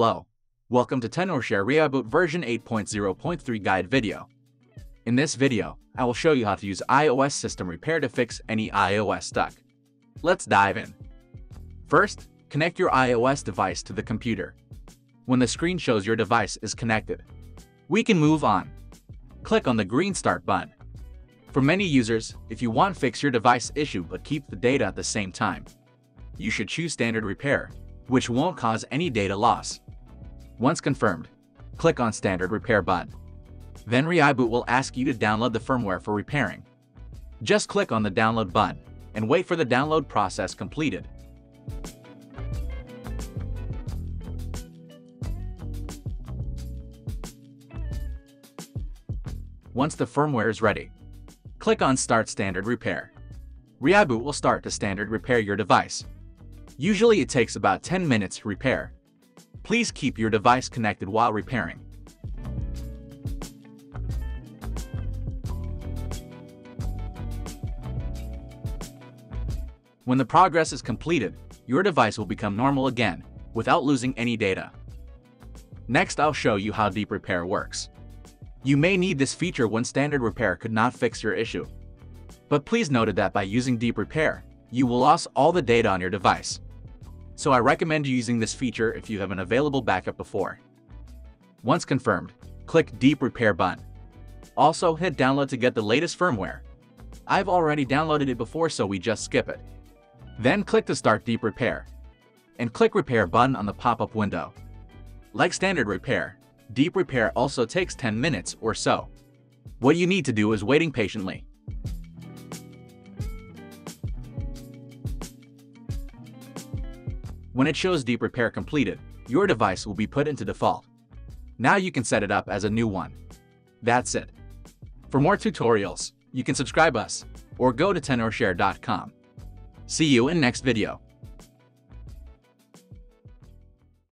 Hello, welcome to Tenorshare ReiBoot version 8.0.3 guide video. In this video, I will show you how to use iOS system repair to fix any iOS stuck. Let's dive in. First, connect your iOS device to the computer. When the screen shows your device is connected, we can move on. Click on the green Start button. For many users, if you want fix your device issue but keep the data at the same time, you should choose Standard Repair, which won't cause any data loss. Once confirmed, click on Standard Repair button. Then Reiboot will ask you to download the firmware for repairing. Just click on the download button and wait for the download process completed. Once the firmware is ready, click on Start Standard Repair. Reiboot will start to standard repair your device. Usually it takes about 10 minutes to repair. Please keep your device connected while repairing. When the progress is completed, your device will become normal again without losing any data. Next, I'll show you how Deep Repair works. You may need this feature when standard repair could not fix your issue. But please note that by using Deep Repair, you will lose all the data on your device so I recommend using this feature if you have an available backup before. Once confirmed, click Deep Repair button. Also, hit download to get the latest firmware. I've already downloaded it before so we just skip it. Then click to start Deep Repair. And click Repair button on the pop-up window. Like standard repair, Deep Repair also takes 10 minutes or so. What you need to do is waiting patiently. When it shows deep repair completed, your device will be put into default. Now you can set it up as a new one. That's it. For more tutorials, you can subscribe us or go to tenorshare.com. See you in next video.